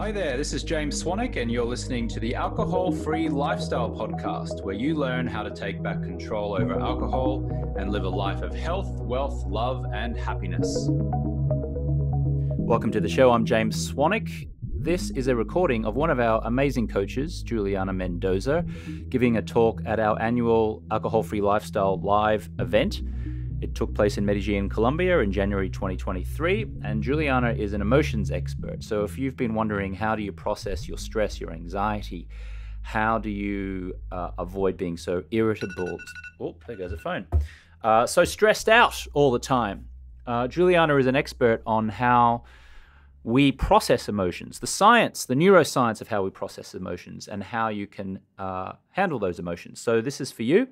Hi there, this is James Swanwick, and you're listening to the Alcohol Free Lifestyle Podcast, where you learn how to take back control over alcohol and live a life of health, wealth, love, and happiness. Welcome to the show. I'm James Swanwick. This is a recording of one of our amazing coaches, Juliana Mendoza, giving a talk at our annual Alcohol Free Lifestyle Live event. It took place in Medellin, Colombia in January 2023, and Juliana is an emotions expert. So if you've been wondering how do you process your stress, your anxiety, how do you uh, avoid being so irritable? Oh, there goes a phone. Uh, so stressed out all the time. Uh, Juliana is an expert on how we process emotions, the science, the neuroscience of how we process emotions, and how you can uh, handle those emotions. So this is for you.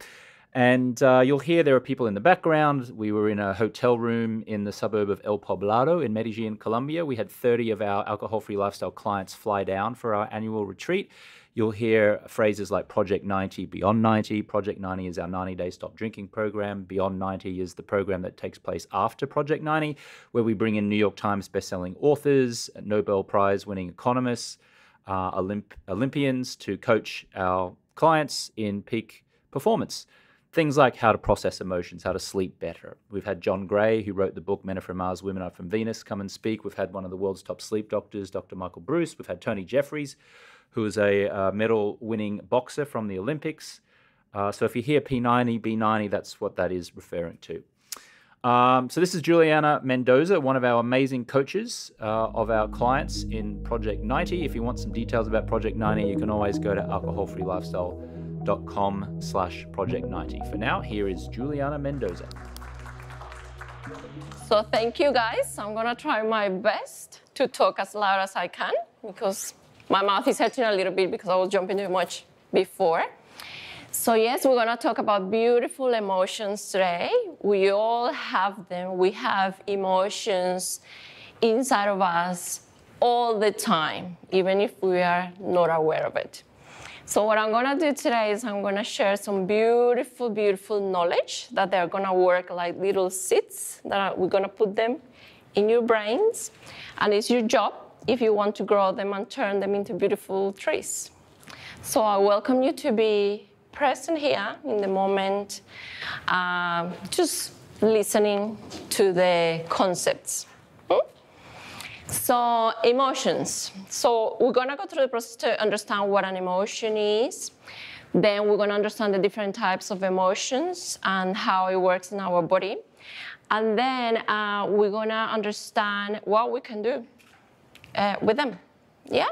And uh, you'll hear there are people in the background. We were in a hotel room in the suburb of El Poblado in Medellin, Colombia. We had 30 of our alcohol free lifestyle clients fly down for our annual retreat. You'll hear phrases like Project 90, Beyond 90. Project 90 is our 90 day stop drinking program. Beyond 90 is the program that takes place after Project 90, where we bring in New York Times bestselling authors, Nobel Prize winning economists, uh, Olymp- Olympians to coach our clients in peak performance things like how to process emotions, how to sleep better. We've had John Gray, who wrote the book Men Are From Mars, Women Are From Venus, come and speak. We've had one of the world's top sleep doctors, Dr. Michael Breus. We've had Tony Jeffries, who is a uh, medal winning boxer from the Olympics. Uh, so if you hear P90, B90, that's what that is referring to. Um, so this is Juliana Mendoza, one of our amazing coaches uh, of our clients in Project 90. If you want some details about Project 90, you can always go to alcoholfreelifestyle.com com slash project 90. For now, here is Juliana Mendoza. So thank you guys. I'm gonna try my best to talk as loud as I can because my mouth is hurting a little bit because I was jumping too much before. So yes, we're gonna talk about beautiful emotions today. We all have them. We have emotions inside of us all the time, even if we are not aware of it. So what I'm gonna do today is I'm gonna share some beautiful, beautiful knowledge that they're gonna work like little seeds that we're gonna put them in your brains. And it's your job if you want to grow them and turn them into beautiful trees. So I welcome you to be present here in the moment, uh, just listening to the concepts. So emotions. So we're gonna go through the process to understand what an emotion is. Then we're gonna understand the different types of emotions and how it works in our body. And then uh, we're gonna understand what we can do uh, with them. Yeah?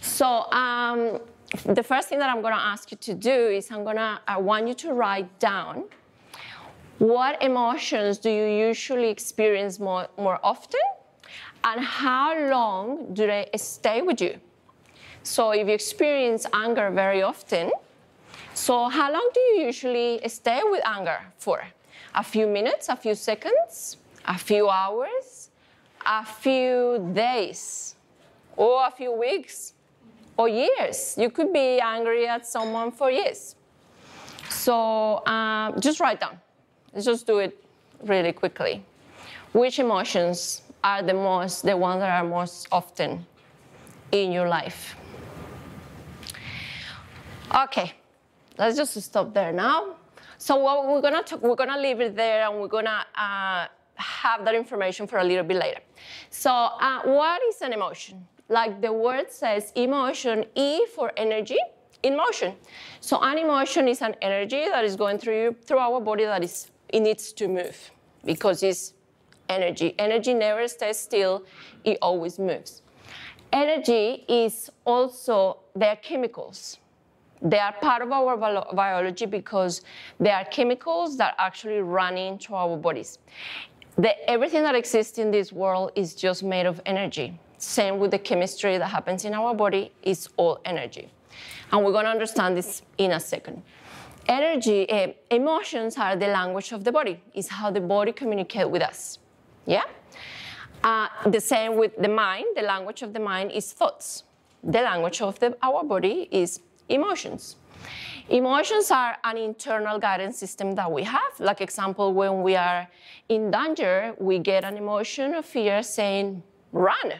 So um, the first thing that I'm gonna ask you to do is I'm gonna, I want you to write down what emotions do you usually experience more, more often and how long do they stay with you? So if you experience anger very often, so how long do you usually stay with anger for? A few minutes, a few seconds, a few hours, a few days, or a few weeks, or years. You could be angry at someone for years. So um, just write down. Let's just do it really quickly. Which emotions are the most, the ones that are most often in your life. Okay, let's just stop there now. So what we're gonna talk, we're gonna leave it there, and we're gonna uh, have that information for a little bit later. So uh, what is an emotion? Like the word says, emotion, E for energy, in motion. So an emotion is an energy that is going through you through our body that is it needs to move because it's energy. Energy never stays still, it always moves. Energy is also, they're chemicals. They are part of our biology because they are chemicals that actually run into our bodies. The, everything that exists in this world is just made of energy. Same with the chemistry that happens in our body, it's all energy. And we're going to understand this in a second. Energy, uh, emotions are the language of the body. It's how the body communicates with us. Yeah? Uh, the same with the mind. The language of the mind is thoughts. The language of the, our body is emotions. Emotions are an internal guidance system that we have. Like example, when we are in danger, we get an emotion of fear saying, run.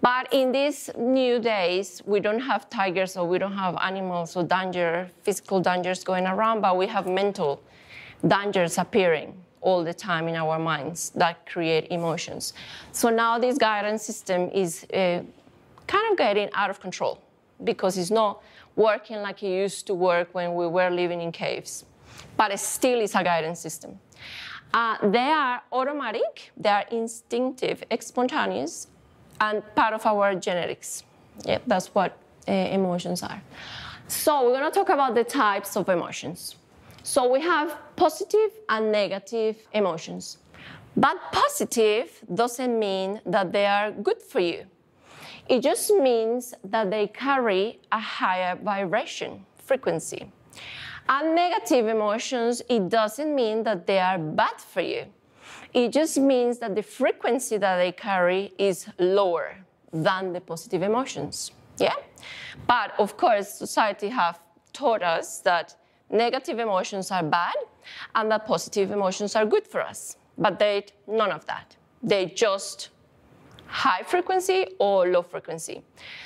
But in these new days, we don't have tigers or we don't have animals or danger, physical dangers going around, but we have mental dangers appearing all the time in our minds that create emotions. So now this guidance system is uh, kind of getting out of control because it's not working like it used to work when we were living in caves. But it still is a guidance system. Uh, they are automatic, they are instinctive, spontaneous, and part of our genetics. Yeah, that's what uh, emotions are. So we're going to talk about the types of emotions. So we have positive and negative emotions. But positive doesn't mean that they are good for you. It just means that they carry a higher vibration frequency. And negative emotions, it doesn't mean that they are bad for you. It just means that the frequency that they carry is lower than the positive emotions. Yeah? But of course, society have taught us that negative emotions are bad and that positive emotions are good for us. But they none of that. They just high frequency or low frequency.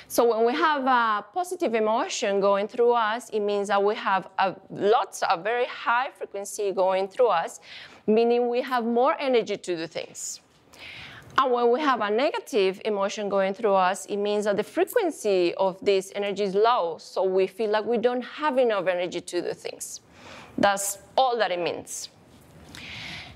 So when we have a positive emotion going through us, it means that we have a lots of very high frequency going through us, meaning we have more energy to do things. And when we have a negative emotion going through us, it means that the frequency of this energy is low, so we feel like we don't have enough energy to do things. That's all that it means.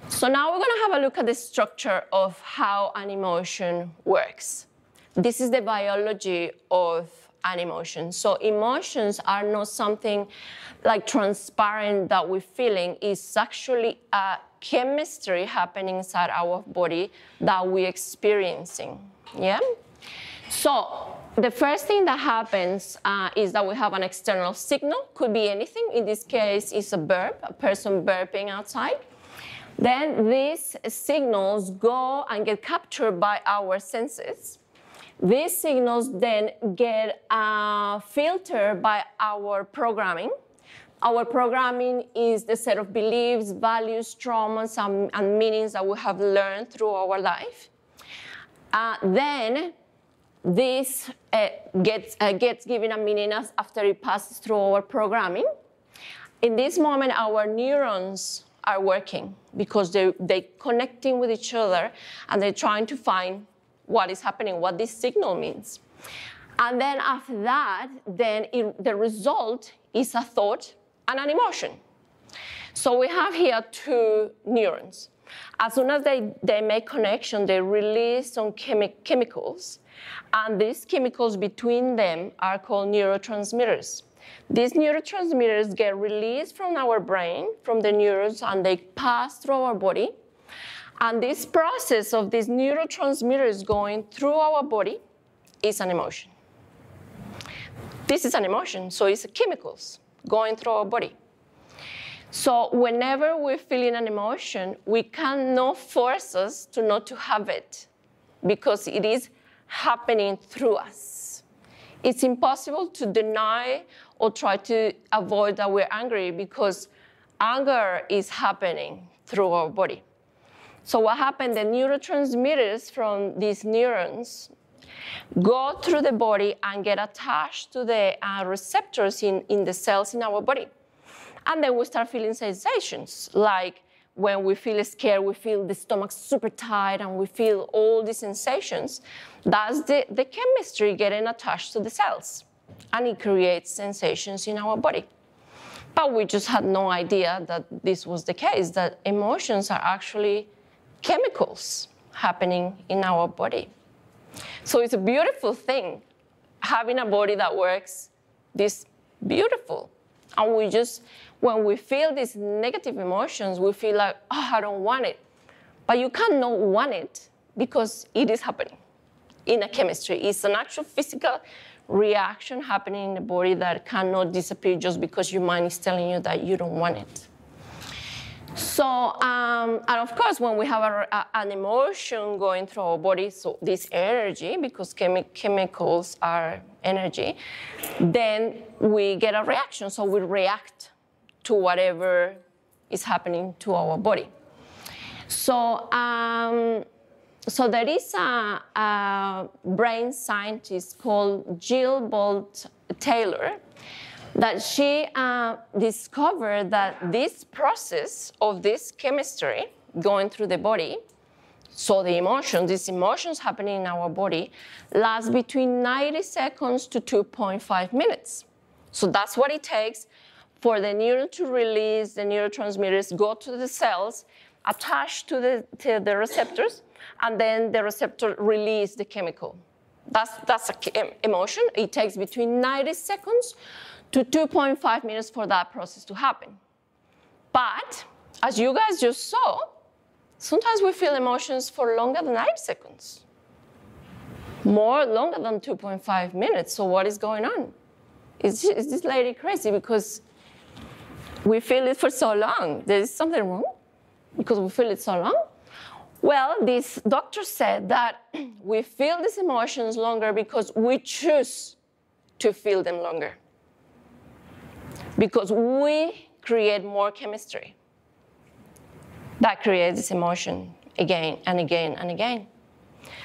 So now we're going to have a look at the structure of how an emotion works. This is the biology of an emotion. So emotions are not something like transparent that we're feeling. It's actually a chemistry happening inside our body that we're experiencing. Yeah? So the first thing that happens uh, is that we have an external signal. Could be anything. In this case, it's a burp, a person burping outside. Then these signals go and get captured by our senses. These signals then get uh, filtered by our programming. Our programming is the set of beliefs, values, traumas, and, and meanings that we have learned through our life. Uh, then this uh, gets, uh, gets given a meaning after it passes through our programming. In this moment, our neurons are working because they're, they're connecting with each other and they're trying to find what is happening, what this signal means. And then after that, then it, the result is a thought and an emotion. So we have here two neurons. As soon as they, they make connection, they release some chemi chemicals, and these chemicals between them are called neurotransmitters. These neurotransmitters get released from our brain, from the neurons, and they pass through our body. And this process of these neurotransmitters going through our body is an emotion. This is an emotion, so it's chemicals going through our body. So whenever we're feeling an emotion, we cannot force us to not to have it because it is happening through us. It's impossible to deny or try to avoid that we're angry because anger is happening through our body. So what happened, the neurotransmitters from these neurons go through the body and get attached to the uh, receptors in, in the cells in our body. And then we start feeling sensations like when we feel scared, we feel the stomach super tight and we feel all these sensations. That's the, the chemistry getting attached to the cells and it creates sensations in our body. But we just had no idea that this was the case, that emotions are actually chemicals happening in our body. So it's a beautiful thing having a body that works this beautiful. And we just, when we feel these negative emotions, we feel like, oh, I don't want it. But you cannot want it because it is happening in a chemistry. It's an actual physical reaction happening in the body that cannot disappear just because your mind is telling you that you don't want it. So, um, and of course, when we have a, a, an emotion going through our body, so this energy, because chemi chemicals are energy, then we get a reaction. So we react to whatever is happening to our body. So, um, so there is a, a brain scientist called Jill Bolte Taylor that she uh, discovered that this process of this chemistry going through the body, so the emotions, these emotions happening in our body, last between 90 seconds to 2.5 minutes. So that's what it takes for the neuron to release the neurotransmitters, go to the cells, attach to the, to the receptors, and then the receptor release the chemical. That's, that's an emotion. It takes between 90 seconds to 2.5 minutes for that process to happen. But as you guys just saw, sometimes we feel emotions for longer than 90 seconds, more longer than 2.5 minutes. So what is going on? Is, is this lady crazy because we feel it for so long? There is something wrong because we feel it so long? Well, this doctor said that we feel these emotions longer because we choose to feel them longer. Because we create more chemistry that creates this emotion again and again and again.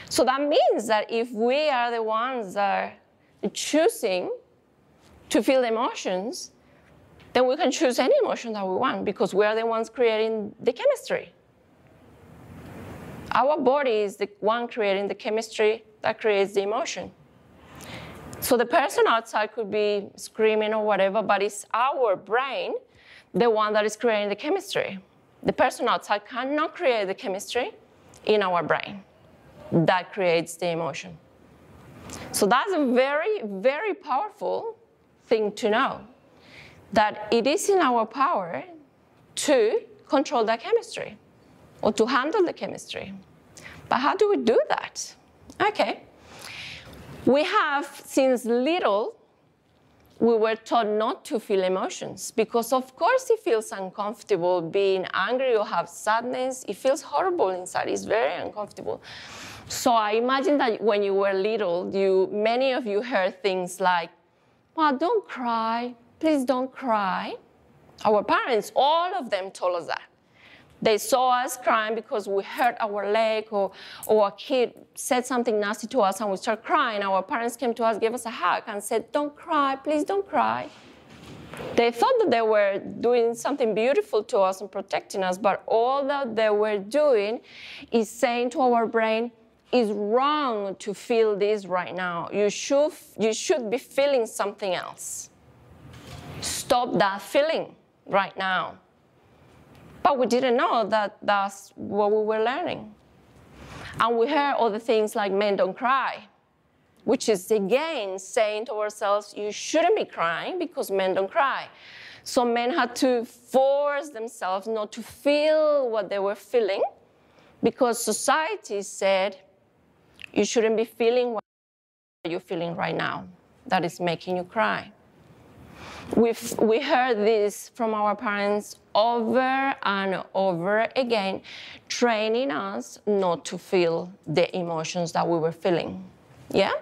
So that means that if we are the ones that are choosing to feel emotions, then we can choose any emotion that we want because we are the ones creating the chemistry. Our body is the one creating the chemistry that creates the emotion. So the person outside could be screaming or whatever, but it's our brain, the one that is creating the chemistry. The person outside cannot create the chemistry in our brain that creates the emotion. So that's a very, very powerful thing to know that it is in our power to control the chemistry or to handle the chemistry. But how do we do that? Okay. We have, since little, we were taught not to feel emotions because, of course, it feels uncomfortable being angry or have sadness. It feels horrible inside. It's very uncomfortable. So I imagine that when you were little, you, many of you heard things like, well, don't cry. Please don't cry. Our parents, all of them told us that. They saw us crying because we hurt our leg or, or a kid said something nasty to us and we start crying. Our parents came to us, gave us a hug and said, don't cry, please don't cry. They thought that they were doing something beautiful to us and protecting us, but all that they were doing is saying to our brain, it's wrong to feel this right now. You should, you should be feeling something else. Stop that feeling right now. But we didn't know that that's what we were learning. And we heard other things like men don't cry, which is again saying to ourselves, you shouldn't be crying because men don't cry. So men had to force themselves not to feel what they were feeling because society said, you shouldn't be feeling what you're feeling right now that is making you cry. We've, we heard this from our parents over and over again, training us not to feel the emotions that we were feeling. Yeah?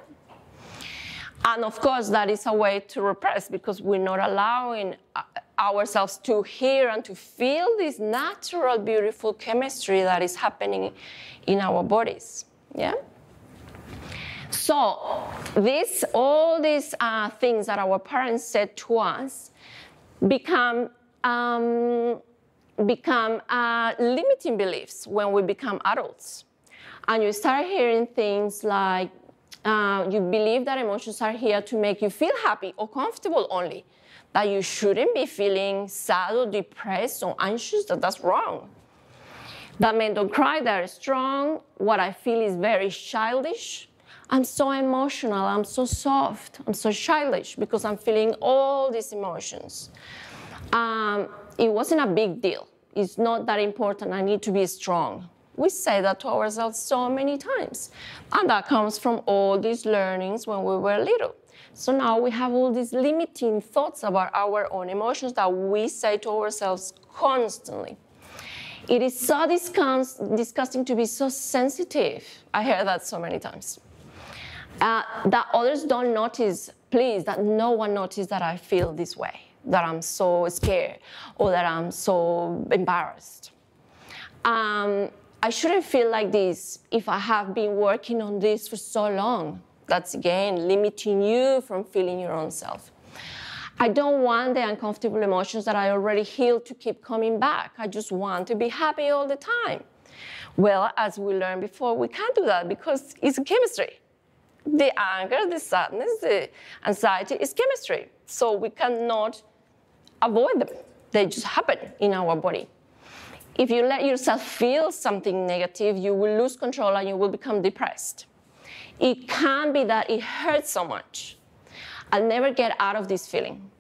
And of course, that is a way to repress because we're not allowing uh, ourselves to hear and to feel this natural, beautiful chemistry that is happening in our bodies. Yeah? So, this, all these uh, things that our parents said to us become, um, become uh, limiting beliefs when we become adults. And you start hearing things like uh, you believe that emotions are here to make you feel happy or comfortable only, that you shouldn't be feeling sad or depressed or anxious, that that's wrong. That men don't cry, they're strong. What I feel is very childish I'm so emotional, I'm so soft, I'm so childish because I'm feeling all these emotions. Um, it wasn't a big deal. It's not that important. I need to be strong. We say that to ourselves so many times. And that comes from all these learnings when we were little. So now we have all these limiting thoughts about our own emotions that we say to ourselves constantly. It is so disgusting to be so sensitive. I hear that so many times uh, that others don't notice, please, that no one notices that I feel this way, that I'm so scared or that I'm so embarrassed. Um, I shouldn't feel like this if I have been working on this for so long. That's again limiting you from feeling your own self. I don't want the uncomfortable emotions that I already healed to keep coming back. I just want to be happy all the time. Well, as we learned before, we can't do that because it's chemistry. The anger, the sadness, the anxiety is chemistry. So we cannot avoid them. They just happen in our body. If you let yourself feel something negative, you will lose control and you will become depressed. It can be that it hurts so much. I'll never get out of this feeling.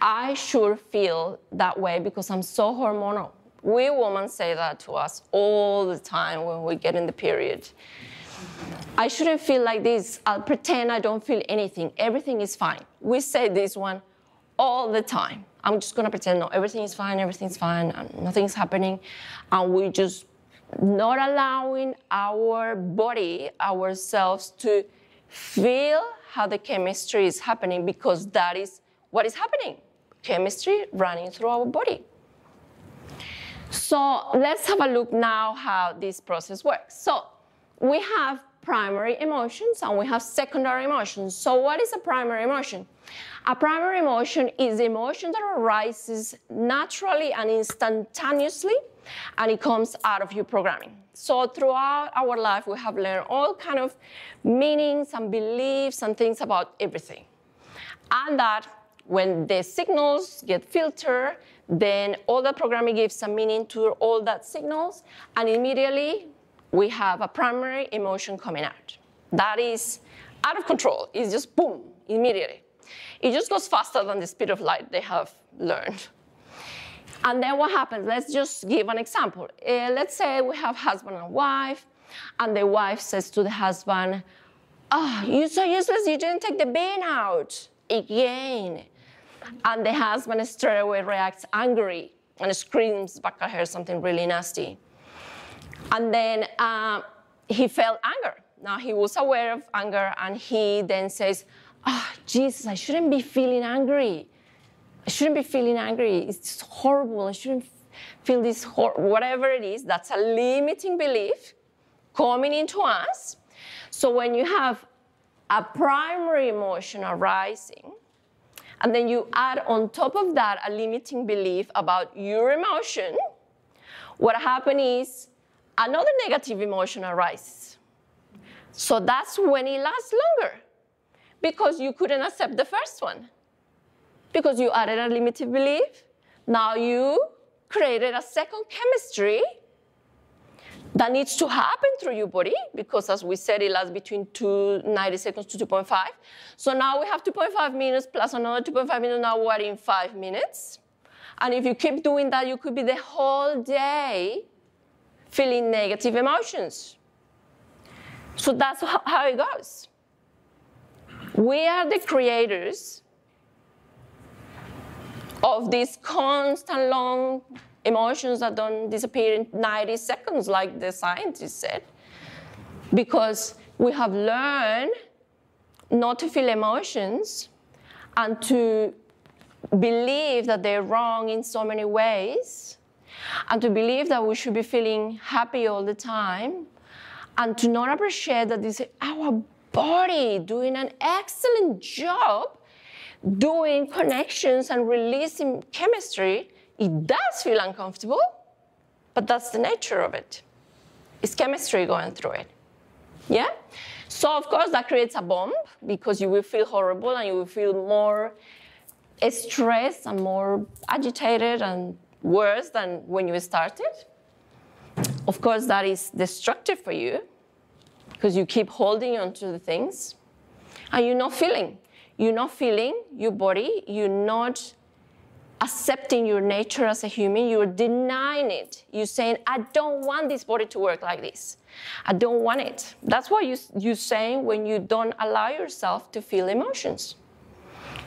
I sure feel that way because I'm so hormonal. We women say that to us all the time when we get in the period. I shouldn't feel like this. I'll pretend I don't feel anything. Everything is fine. We say this one all the time. I'm just gonna pretend no, everything is fine, everything's fine, nothing's happening, and we just not allowing our body, ourselves to feel how the chemistry is happening because that is what is happening. Chemistry running through our body. So let's have a look now how this process works. So we have primary emotions and we have secondary emotions. So what is a primary emotion? A primary emotion is the emotion that arises naturally and instantaneously and it comes out of your programming. So throughout our life, we have learned all kind of meanings and beliefs and things about everything. And that when the signals get filtered, then all the programming gives a meaning to all that signals, and immediately we have a primary emotion coming out. That is out of control. It's just boom, immediately. It just goes faster than the speed of light they have learned. And then what happens? Let's just give an example. Uh, let's say we have husband and wife, and the wife says to the husband, Oh, you're so useless, you didn't take the bin out again. And the husband straight away reacts angry and screams back at her something really nasty. And then uh, he felt anger. Now he was aware of anger, and he then says, Oh, Jesus, I shouldn't be feeling angry. I shouldn't be feeling angry. It's horrible. I shouldn't feel this, hor- whatever it is. That's a limiting belief coming into us. So when you have a primary emotion arising, and then you add on top of that a limiting belief about your emotion, what happens is another negative emotion arises. So that's when it lasts longer because you couldn't accept the first one because you added a limited belief. Now you created a second chemistry that needs to happen through your body because as we said, it lasts between two, 90 seconds to 2.5. So now we have 2.5 minutes plus another 2.5 minutes, now we're in five minutes. And if you keep doing that, you could be the whole day feeling negative emotions. So that's how it goes. We are the creators of these constant long emotions that don't disappear in 90 seconds, like the scientists said, because we have learned not to feel emotions and to believe that they're wrong in so many ways, and to believe that we should be feeling happy all the time, and to not appreciate that this is our body doing an excellent job doing connections and releasing chemistry, it does feel uncomfortable, but that's the nature of it. It's chemistry going through it. Yeah? So, of course, that creates a bomb because you will feel horrible and you will feel more stressed and more agitated and worse than when you started. Of course, that is destructive for you because you keep holding on to the things and you're not feeling. You're not feeling your body, you're not accepting your nature as a human, you're denying it. You're saying, I don't want this body to work like this. I don't want it. That's what you, you're saying when you don't allow yourself to feel emotions.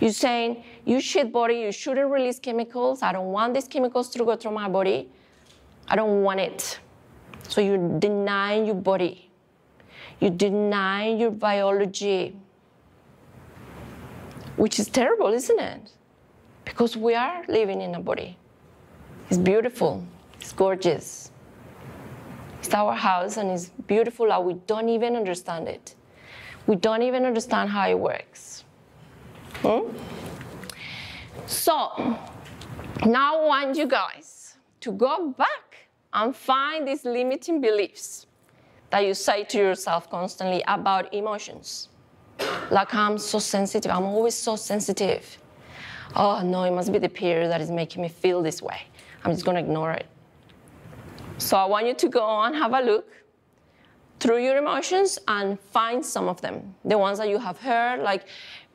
You're saying, you shit body, you shouldn't release chemicals. I don't want these chemicals to go through my body. I don't want it. So you're denying your body. You deny your biology, which is terrible, isn't it? Because we are living in a body. It's beautiful, it's gorgeous. It's our house and it's beautiful and we don't even understand it. We don't even understand how it works. Hmm? So, now I want you guys to go back and find these limiting beliefs that you say to yourself constantly about emotions. Like, I'm so sensitive, I'm always so sensitive. Oh no, it must be the period that is making me feel this way. I'm just gonna ignore it. So I want you to go and have a look through your emotions and find some of them. The ones that you have heard, like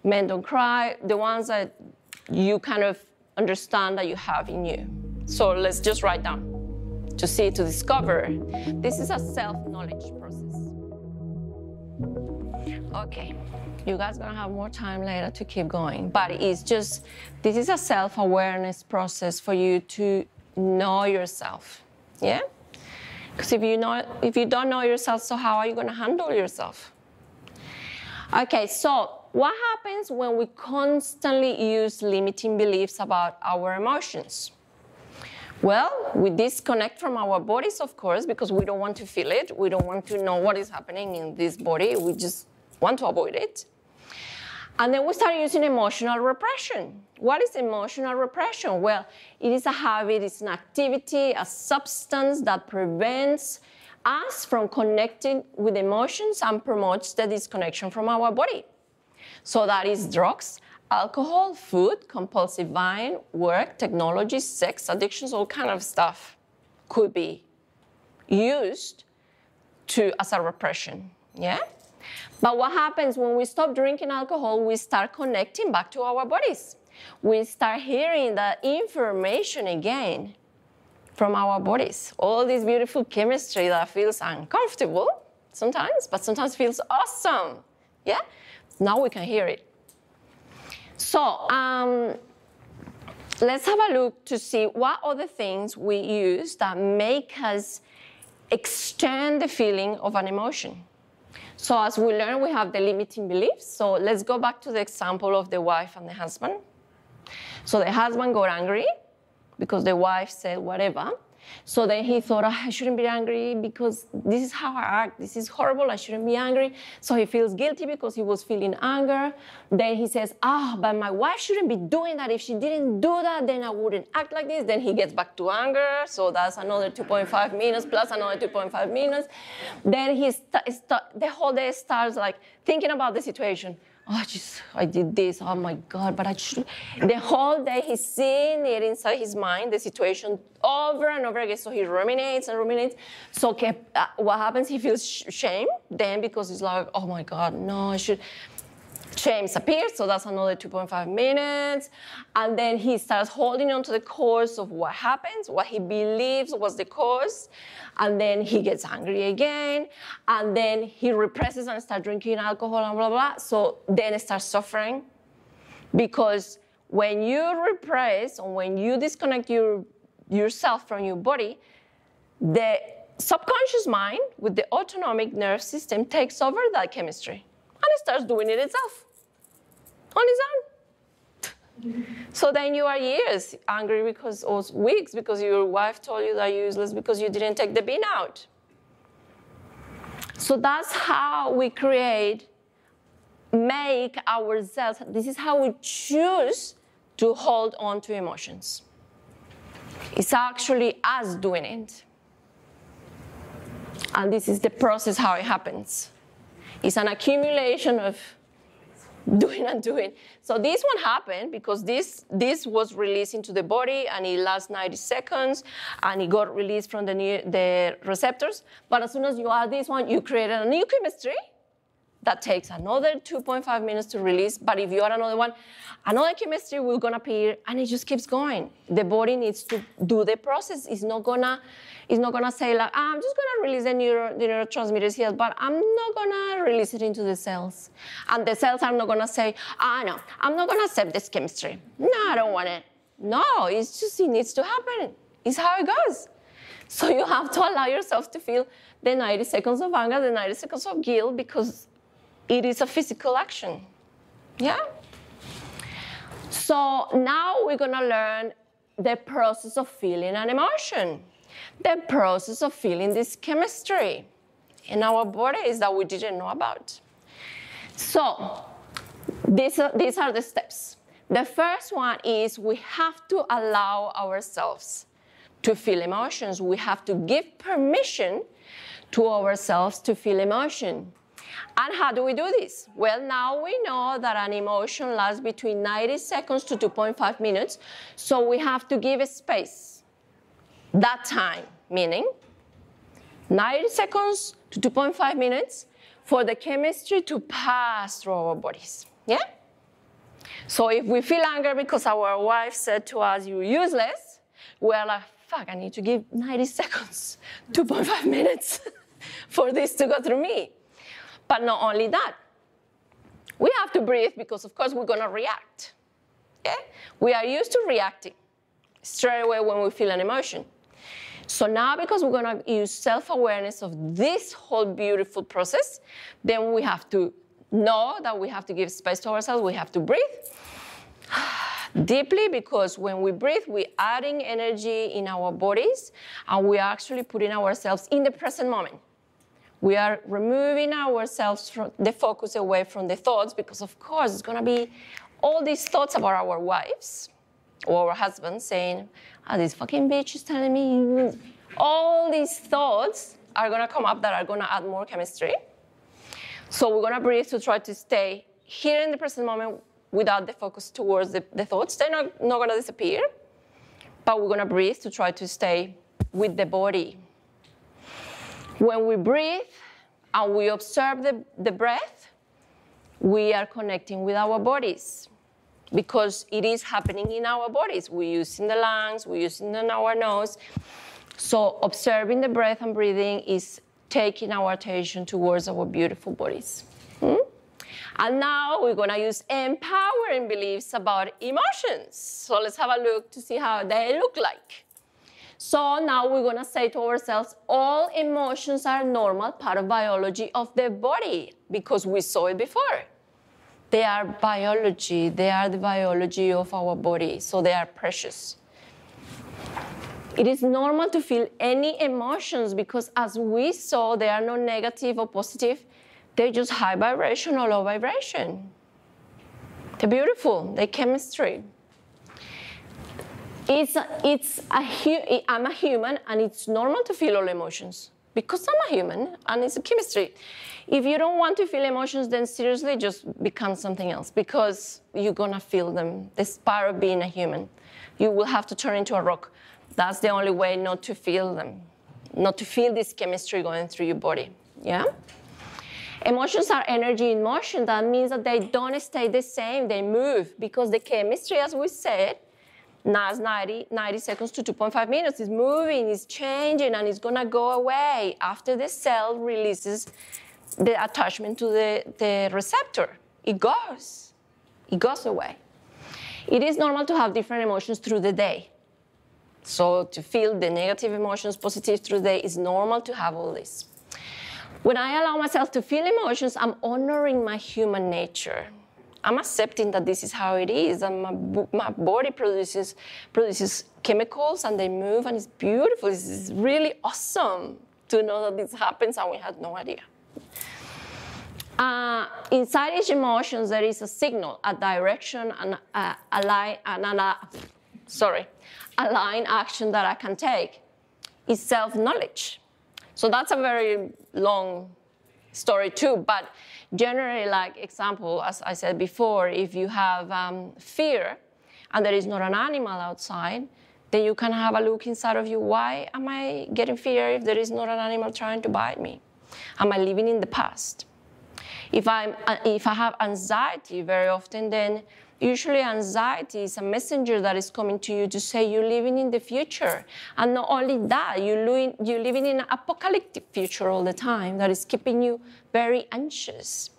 men don't cry, the ones that you kind of understand that you have in you. So let's just write down to see, to discover. This is a self knowledge process. Okay, you guys gonna have more time later to keep going, but it's just this is a self awareness process for you to know yourself. Yeah? Because if you know if you don't know yourself, so how are you gonna handle yourself? Okay, so what happens when we constantly use limiting beliefs about our emotions? Well, we disconnect from our bodies, of course, because we don't want to feel it. We don't want to know what is happening in this body. We just want to avoid it. And then we start using emotional repression. What is emotional repression? Well, it is a habit, it's an activity, a substance that prevents us from connecting with emotions and promotes the disconnection from our body. So that is drugs, alcohol, food, compulsive buying, work, technology, sex, addictions, all kind of stuff could be used to as a repression. Yeah? But what happens when we stop drinking alcohol, we start connecting back to our bodies. We start hearing the information again from our bodies. All this beautiful chemistry that feels uncomfortable sometimes, but sometimes feels awesome. Yeah? Now we can hear it. So um, let's have a look to see what other things we use that make us extend the feeling of an emotion. So as we learn, we have the limiting beliefs. So let's go back to the example of the wife and the husband. So the husband got angry because the wife said whatever. So then he thought, oh, I shouldn't be angry because this is how I act. This is horrible. I shouldn't be angry. So he feels guilty because he was feeling anger. Then he says, ah, oh, but my wife shouldn't be doing that. If she didn't do that, then I wouldn't act like this. Then he gets back to anger. So that's another 2.5 minutes plus another 2.5 minutes. Then he st- st- the whole day starts like thinking about the situation oh, just I did this. Oh my God! But I should. The whole day he's seeing it inside his mind, the situation over and over again. So he ruminates and ruminates. So uh, what happens? He feels shame then because he's like, oh my God, no, I should. James appears, so that's another 2.5 minutes. And then he starts holding on to the course of what happens, what he believes was the cause. And then he gets angry again. And then he represses and starts drinking alcohol and blah, blah. So then starts suffering. Because when you repress or when you disconnect your, yourself from your body, the subconscious mind with the autonomic nerve system takes over that chemistry and it starts doing it itself on his own. So then you are years angry because, or weeks because your wife told you that you're useless because you didn't take the bin out. So that's how we create, make ourselves, this is how we choose to hold on to emotions. It's actually us doing it. And this is the process how it happens. It's an accumulation of doing and doing. So this one happened because this, this was released into the body and it lasts 90 seconds and it got released from the, new, the receptors. But as soon as you add this one, you created a new chemistry that takes another 2.5 minutes to release. But if you add another one, another chemistry will gonna appear and it just keeps going. The body needs to do the process. It's not gonna, it's not gonna say like, I'm just gonna release the, neuro, the neurotransmitters here, but I'm not gonna release it into the cells. And the cells are not gonna say, ah, no, I'm not gonna accept this chemistry. No, I don't want it. No, it's just, it needs to happen. It's how it goes. So you have to allow yourself to feel the 90 seconds of anger, the 90 seconds of guilt, because it is a physical action. Yeah? So now we're gonna learn the process of feeling an emotion. the process of feeling this chemistry in our bodies that we didn't know about. So, these are, these are the steps. The first one is we have to allow ourselves to feel emotions. We have to give permission to ourselves to feel emotion. And how do we do this? Well, now we know that an emotion lasts between 90 seconds to 2.5 minutes, so we have to give a space. That time, meaning 90 seconds to 2.5 minutes for the chemistry to pass through our bodies. Yeah? So if we feel anger because our wife said to us, you're useless, we're like, fuck, I need to give 90 seconds, 2.5 minutes for this to go through me. But not only that, we have to breathe because, of course, we're going to react. Yeah? We are used to reacting straight away when we feel an emotion. So now, because we're going to use self awareness of this whole beautiful process, then we have to know that we have to give space to ourselves, we have to breathe deeply because when we breathe, we're adding energy in our bodies and we're actually putting ourselves in the present moment. We are removing ourselves from the focus away from the thoughts because, of course, it's going to be all these thoughts about our wives or our husbands saying, oh, this fucking bitch is telling me. All these thoughts are going to come up that are going to add more chemistry. So we're going to breathe to try to stay here in the present moment without the focus towards the, the thoughts. They're not, not going to disappear, but we're going to breathe to try to stay with the body. When we breathe and we observe the, the breath, we are connecting with our bodies because it is happening in our bodies. We're using the lungs, we're using our nose. So observing the breath and breathing is taking our attention towards our beautiful bodies. Hmm? And now we're going to use empowering beliefs about emotions. So let's have a look to see how they look like. So now we're going to say to ourselves, all emotions are normal part of biology of the body because we saw it before. They are biology, they are the biology of our body, so they are precious. It is normal to feel any emotions because, as we saw, they are not negative or positive. They're just high vibration or low vibration. They're beautiful, they're chemistry. It's, it's a, I'm a human and it's normal to feel all emotions because I'm a human and it's a chemistry. If you don't want to feel emotions, then seriously just become something else because you're gonna feel them. This part of being a human. You will have to turn into a rock. That's the only way not to feel them, not to feel this chemistry going through your body. Yeah? Emotions are energy in motion. That means that they don't stay the same, they move because the chemistry, as we said, now 90, 90 seconds to 2.5 minutes. is moving, it's changing, and it's gonna go away after the cell releases the attachment to the, the receptor. It goes, it goes away. It is normal to have different emotions through the day. So to feel the negative emotions, positive through the day is normal to have all this. When I allow myself to feel emotions, I'm honoring my human nature. I'm accepting that this is how it is, and my, my body produces produces chemicals, and they move, and it's beautiful. It's really awesome to know that this happens, and we had no idea. Uh, inside each emotion, there is a signal, a direction, and a, a line, and a, sorry, a line action that I can take is self-knowledge. So that's a very long story too, but generally, like example, as I said before, if you have um, fear and there is not an animal outside, then you can have a look inside of you. Why am I getting fear if there is not an animal trying to bite me? Am I living in the past? If, I'm, uh, if I have anxiety very often, then Usually, anxiety is a messenger that is coming to you to say you're living in the future. And not only that, you're, living, in an apocalyptic future all the time that is keeping you very anxious.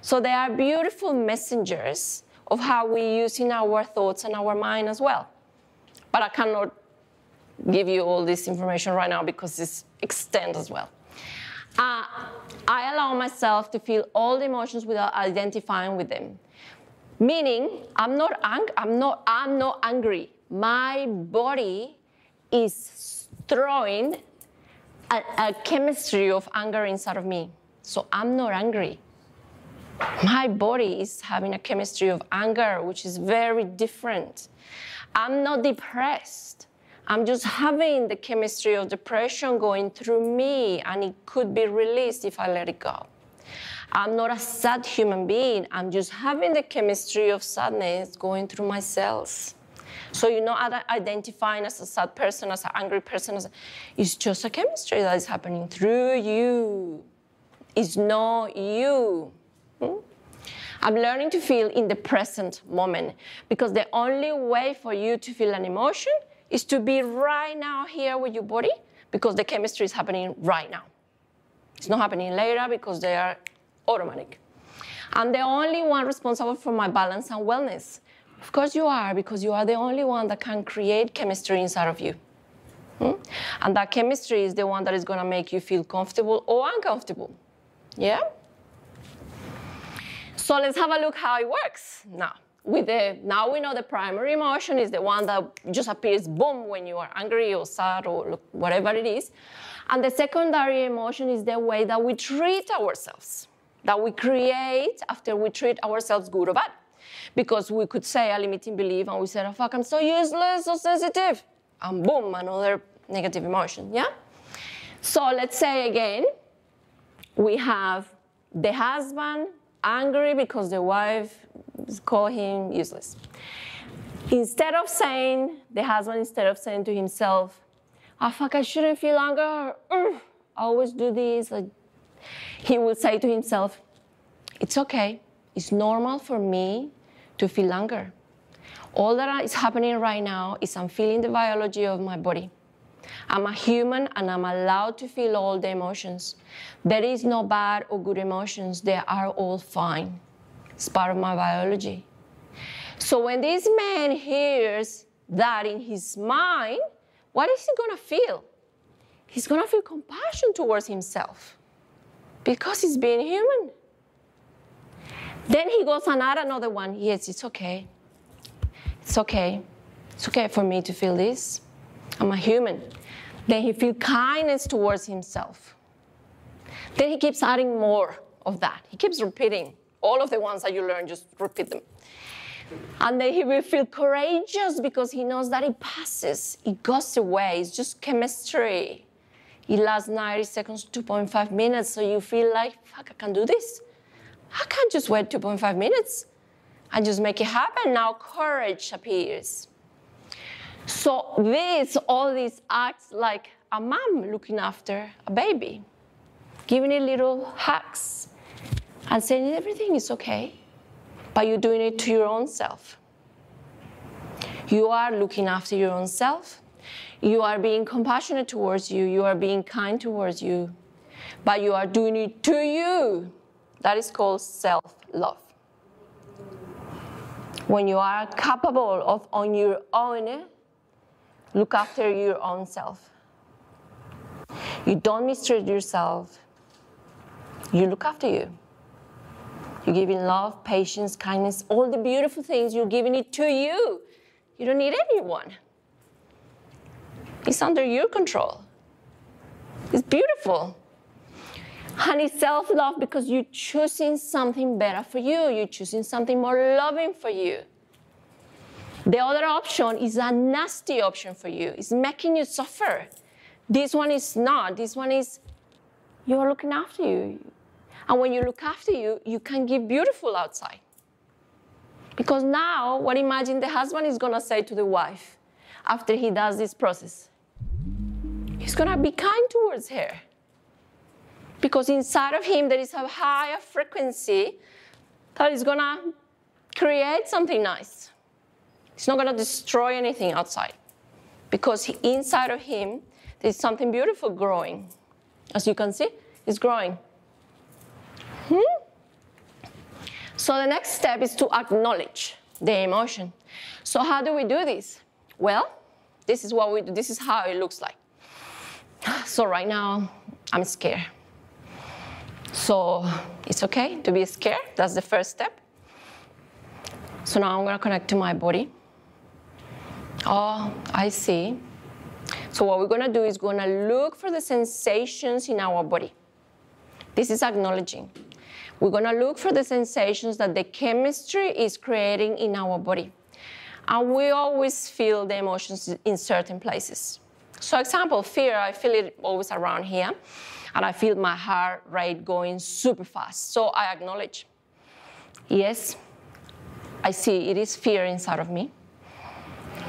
So, they are beautiful messengers of how we use in our thoughts and our mind as well. But I cannot give you all this information right now because it's extend as well. Uh, I allow myself to feel all the emotions without identifying with them. Meaning, I'm not, ang- I'm, not, I'm not angry. My body is throwing a, a chemistry of anger inside of me. So I'm not angry. My body is having a chemistry of anger, which is very different. I'm not depressed. I'm just having the chemistry of depression going through me, and it could be released if I let it go. I'm not a sad human being. I'm just having the chemistry of sadness going through my cells. So you're not identifying as a sad person, as an angry person. As a, it's just a chemistry that is happening through you. It's not you. Hmm? I'm learning to feel in the present moment because the only way for you to feel an emotion is to be right now here with your body because the chemistry is happening right now. It's not happening later because they are automatic. I'm the only one responsible for my balance and wellness. Of course, you are, because you are the only one that can create chemistry inside of you. Hmm? And that chemistry is the one that is going to make you feel comfortable or uncomfortable. Yeah? So let's have a look how it works now. With the, now we know the primary emotion is the one that just appears boom when you are angry or sad or whatever it is. And the secondary emotion is the way that we treat ourselves, that we create after we treat ourselves good or bad. Because we could say a limiting belief and we said, oh, fuck, I'm so useless, so sensitive. And boom, another negative emotion, yeah? So let's say again, we have the husband angry because the wife called him useless. Instead of saying, the husband, instead of saying to himself, oh fuck, I shouldn't feel anger, I always do this, he will say to himself, it's okay, it's normal for me to feel anger. All that is happening right now is I'm feeling the biology of my body. I'm a human and I'm allowed to feel all the emotions. There is no bad or good emotions, they are all fine. It's part of my biology. So when this man hears that in his mind, what is he gonna feel? He's gonna feel compassion towards himself because he's being human. Then he goes and add another one. Yes, it's okay. It's okay. It's okay for me to feel this. I'm a human. Then he feels kindness towards himself. Then he keeps adding more of that. He keeps repeating all of the ones that you learn, just repeat them. And then he will feel courageous because he knows that it passes, it goes away, it's just chemistry. It lasts 90 seconds, 2.5 minutes, so you feel like, fuck, I can do this. I can't just wait 2.5 minutes. I just make it happen. Now courage appears. So this, all these acts like a mom looking after a baby, giving it little hugs and saying everything is okay, but you're doing it to your own self. You are looking after your own self. You are being compassionate towards you. You are being kind towards you. But you are doing it to you. That is called self love. When you are capable of, on your own, look after your own self. You don't mistreat yourself. You look after you. You're giving love, patience, kindness, all the beautiful things, you're giving it to you. You don't need anyone. It's under your control. It's beautiful. Honey, self love because you're choosing something better for you, you're choosing something more loving for you. The other option is a nasty option for you, it's making you suffer. This one is not. This one is you're looking after you. And when you look after you, you can give beautiful outside. Because now, what imagine the husband is gonna say to the wife after he does this process? He's gonna be kind towards her because inside of him there is a higher frequency that is going to create something nice. It's not going to destroy anything outside because he, inside of him there's something beautiful growing. As you can see, it's growing. Hmm? So the next step is to acknowledge the emotion. So how do we do this? Well, this is what we do. This is how it looks like. So right now, I'm scared. So it's okay to be scared. That's the first step. So now I'm to connect to my body. Oh, I see. So what we're gonna do is gonna look for the sensations in our body. This is acknowledging. We're gonna look for the sensations that the chemistry is creating in our body. And we always feel the emotions in certain places. So example, fear, I feel it always around here. And I feel my heart rate going super fast. So I acknowledge, yes, I see it is fear inside of me.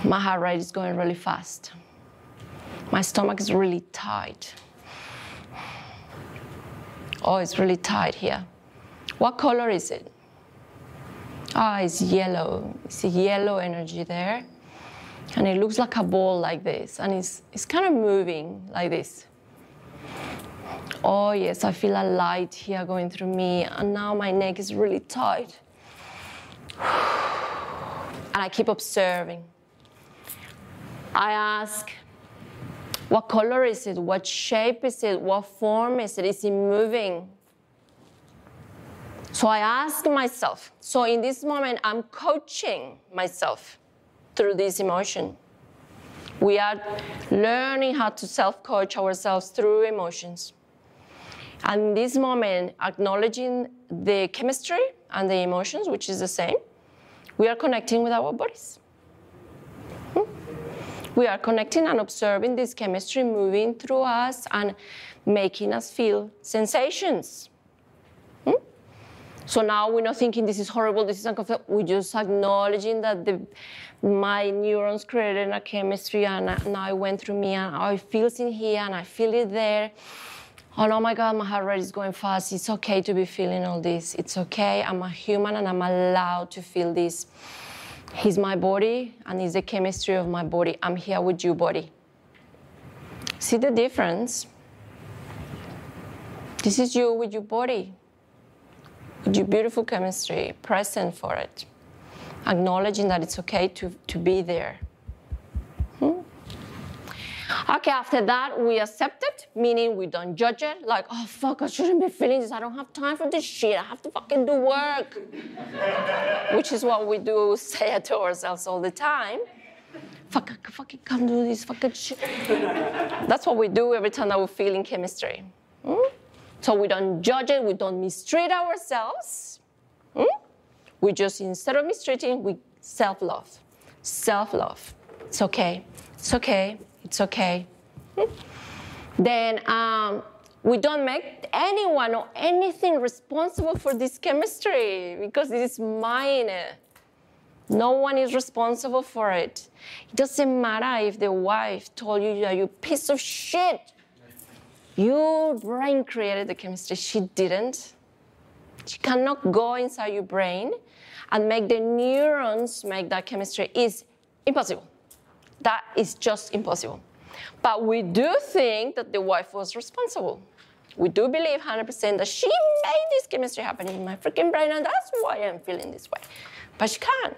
My heart rate is going really fast. My stomach is really tight. Oh, it's really tight here. What color is it? Ah, it's yellow. It's a yellow energy there. And it looks like a ball like this. And it's, it's kind of moving like this. Oh, yes, I feel a light here going through me. And now my neck is really tight. And I keep observing. I ask, what color is it? What shape is it? What form is it? Is it moving? So I ask myself, so in this moment, I'm coaching myself through this emotion. We are learning how to self coach ourselves through emotions. And in this moment, acknowledging the chemistry and the emotions, which is the same, we are connecting with our bodies. Hmm? We are connecting and observing this chemistry moving through us and making us feel sensations. So now we're not thinking this is horrible, this is uncomfortable. We're just acknowledging that the, my neurons created a chemistry and now it went through me and I feel it in here and I feel it there. And oh my God, my heart rate is going fast. It's okay to be feeling all this. It's okay. I'm a human and I'm allowed to feel this. He's my body and he's the chemistry of my body. I'm here with you, body. See the difference? This is you with your body your beautiful chemistry, present for it, acknowledging that it's okay to, to be there. Hmm? Okay, after that, we accept it, meaning we don't judge it, like, oh fuck, I shouldn't be feeling this. I don't have time for this shit. I have to fucking do work. Which is what we do say to ourselves all the time. Fuck, I fucking can't do this fucking shit. That's what we do every time that we're feeling chemistry. Hmm? So we don't judge it, we don't mistreat ourselves. Hmm? We just, instead of mistreating, we self love. Self love. It's okay. It's okay. It's okay. Hmm? Then um, we don't make anyone or anything responsible for this chemistry because it is mine. No one is responsible for it. It doesn't matter if the wife told you that you piece of shit your brain created the chemistry. She didn't. She cannot go inside your brain and make the neurons make that chemistry. Is impossible. That is just impossible. But we do think that the wife was responsible. We do believe 100% that she made this chemistry happen in my freaking brain, and that's why I'm feeling this way. But she can't.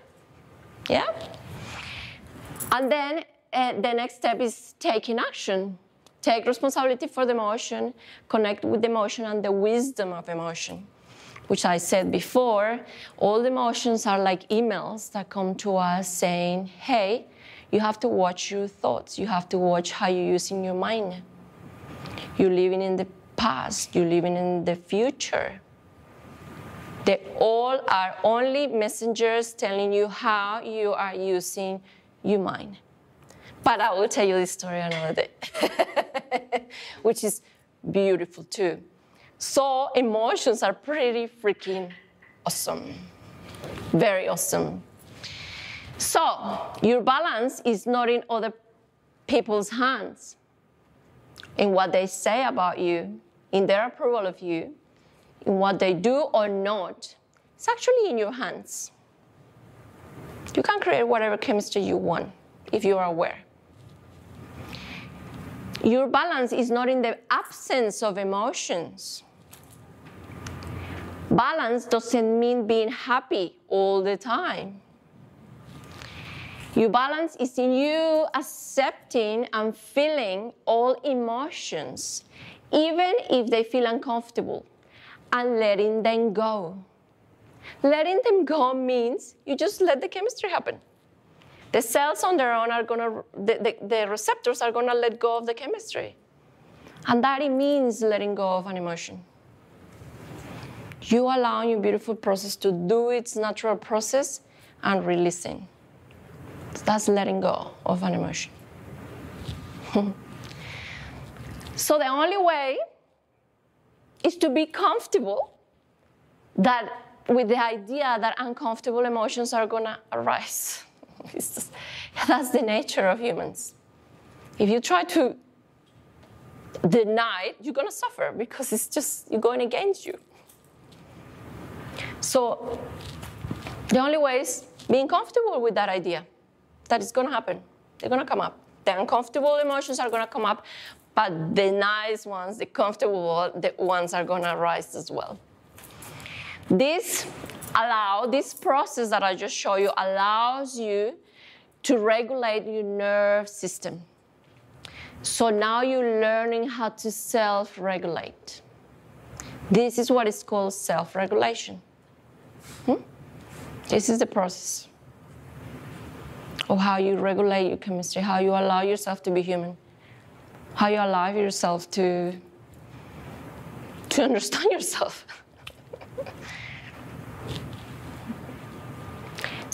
Yeah? And then uh, the next step is taking action take responsibility for the emotion, connect with the emotion and the wisdom of emotion. Which I said before, all the emotions are like emails that come to us saying, hey, you have to watch your thoughts, you have to watch how you're using your mind. You're living in the past, you're living in the future. They all are only messengers telling you how you are using your mind. But I will tell you this story another day, which is beautiful too. So emotions are pretty freaking awesome. Very awesome. So your balance is not in other people's hands, in what they say about you, in their approval of you, in what they do or not. It's actually in your hands. You can create whatever chemistry you want if you are aware. Your balance is not in the absence of emotions. Balance doesn't mean being happy all the time. Your balance is in you accepting and feeling all emotions, even if they feel uncomfortable, and letting them go. Letting them go means you just let the chemistry happen. The cells on their own are gonna, the, the, the receptors are gonna let go of the chemistry. And that means letting go of an emotion. You allow your beautiful process to do its natural process and releasing. That's letting go of an emotion. so the only way is to be comfortable that with the idea that uncomfortable emotions are going to arise. Just, that's the nature of humans. If you try to deny it, you're going to suffer because it's just you're going against you. So the only way is being comfortable with that idea that it's going to happen. They're going to come up. The uncomfortable emotions are going to come up, but the nice ones, the comfortable ones are going to rise as well. This allow this process that I just showed you allows you to regulate your nerve system. So now you're learning how to self-regulate. This is what is called self-regulation. Hmm? This is the process of how you regulate your chemistry, how you allow yourself to be human, how you allow yourself to, to understand yourself.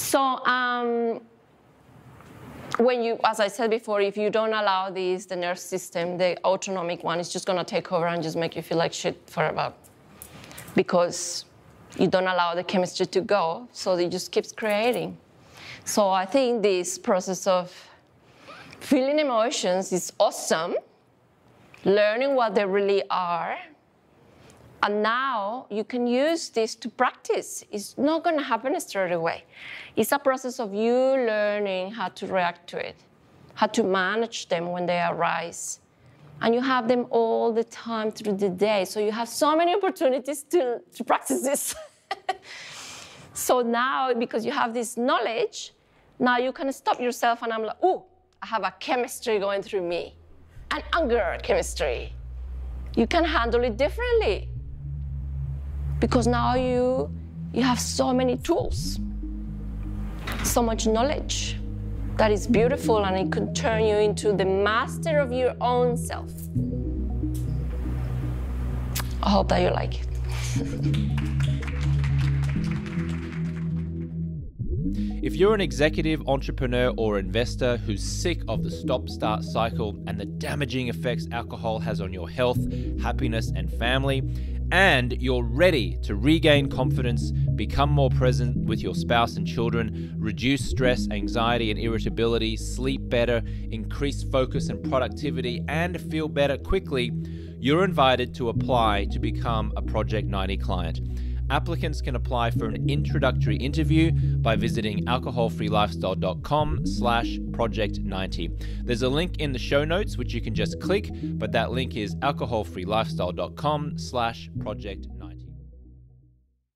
so, um, when you, as I said before, if you don't allow these, the nerve system, the autonomic one, is just going to take over and just make you feel like shit forever. Because you don't allow the chemistry to go, so it just keeps creating. So I think this process of feeling emotions is awesome, learning what they really are, and now you can use this to practice. It's not going to happen straight away. It's a process of you learning how to react to it, how to manage them when they arise. And you have them all the time through the day. So you have so many opportunities to, to practice this. so now, because you have this knowledge, now you can stop yourself and I'm like, oh, I have a chemistry going through me, an anger chemistry. You can handle it differently because now you, you have so many tools, so much knowledge that is beautiful and it can turn you into the master of your own self. I hope that you like it. If you're an executive, entrepreneur, or investor who's sick of the stop start cycle and the damaging effects alcohol has on your health, happiness, and family, and you're ready to regain confidence, become more present with your spouse and children, reduce stress, anxiety, and irritability, sleep better, increase focus and productivity, and feel better quickly, you're invited to apply to become a Project 90 client. Applicants can apply for an introductory interview by visiting alcoholfreelifestyle.com slash project 90. There's a link in the show notes which you can just click, but that link is alcoholfreelifestyle.com slash project 90.